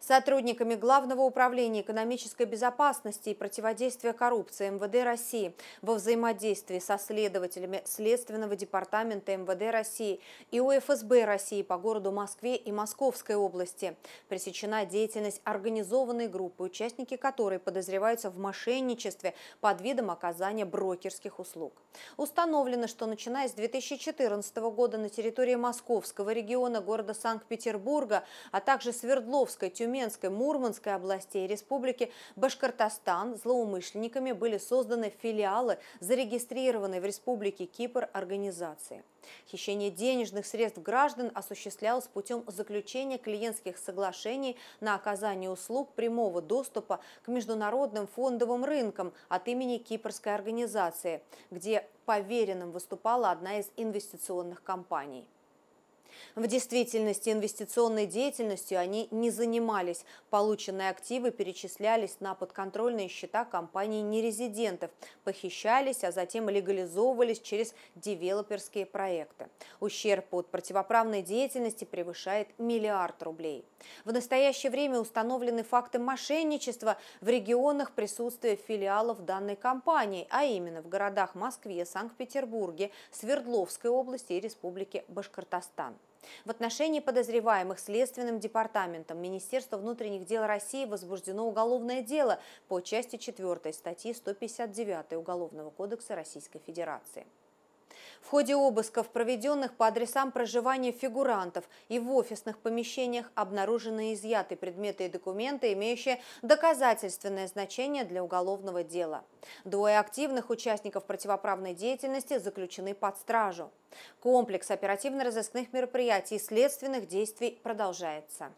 Сотрудниками Главного управления экономической безопасности и противодействия коррупции МВД России во взаимодействии со следователями Следственного департамента МВД России и УФСБ России по городу Москве и Московской области пресечена деятельность организованной группы, участники которой подозреваются в мошенничестве под видом оказания брокерских услуг. Установлено, что начиная с 2014 года на территории Московского региона города Санкт-Петербурга, а также Свердловской, Тюмени, Тюменской, Мурманской областей Республики Башкортостан злоумышленниками были созданы филиалы, зарегистрированные в Республике Кипр организации. Хищение денежных средств граждан осуществлялось путем заключения клиентских соглашений на оказание услуг прямого доступа к международным фондовым рынкам от имени Кипрской организации, где поверенным выступала одна из инвестиционных компаний. В действительности инвестиционной деятельностью они не занимались. Полученные активы перечислялись на подконтрольные счета компаний нерезидентов, похищались, а затем легализовывались через девелоперские проекты. Ущерб от противоправной деятельности превышает миллиард рублей. В настоящее время установлены факты мошенничества в регионах присутствия филиалов данной компании, а именно в городах Москве, Санкт-Петербурге, Свердловской области и Республике Башкортостан. В отношении подозреваемых Следственным департаментом Министерства внутренних дел России возбуждено уголовное дело по части 4 статьи 159 Уголовного кодекса Российской Федерации. В ходе обысков, проведенных по адресам проживания фигурантов и в офисных помещениях, обнаружены изъяты предметы и документы, имеющие доказательственное значение для уголовного дела. Двое активных участников противоправной деятельности заключены под стражу. Комплекс оперативно-розыскных мероприятий и следственных действий продолжается.